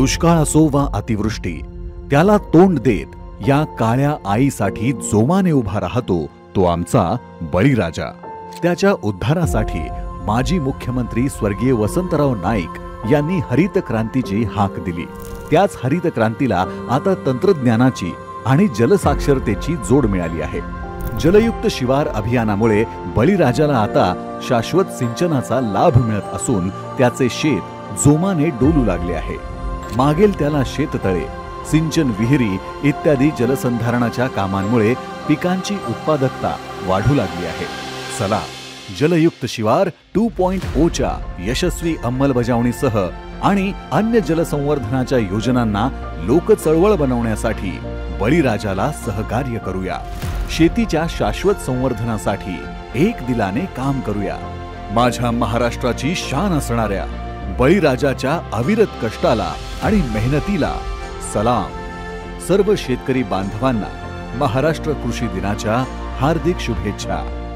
दुष्काळ असो वा अतिवृष्टी त्याला तोंड देत या काळ्या आईसाठी जोमाने उभा राहतो तो आमचा बळीराजा. त्याच्या उद्धारासाठी माजी मुख्यमंत्री स्वर्गीय वसंतराव नाईक यांनी हरित क्रांतीची हाक दिली. त्याच हरित क्रांतीला आता तंत्रज्ञानाची आणि जलसाक्षरतेची जोड मिळाली आहे. जलयुक्त शिवार अभियानामुळे बळीराजाला आता शाश्वत सिंचनाचा लाभ मिळत असून त्याचे शेत जोमाने डोलू लागले आहे. मागेल त्याला शेततळे सिंचन विहिरी इत्यादी जलसंधारणाच्या कामांमुळे पिकांची उत्पादकता वाढू लागली आहे. चला जलयुक्त शिवार टू पॉइंट ओच्या यशस्वी अंमलबजावणीसह आणि अन्य जलसंवर्धनाच्या योजनांना लोकचळवळ बनवण्यासाठी बळीराजाला सहकार्य करूया. शेतीच्या शाश्वत संवर्धनासाठी एक दिलाने काम करूया. माझ्या महाराष्ट्राची शान असणाऱ्या बळीराजाच्या अविरत कष्टाला आणि मेहनतीला सलाम. सर्व शेतकरी बांधवांना महाराष्ट्र कृषी दिनाच्या हार्दिक शुभेच्छा.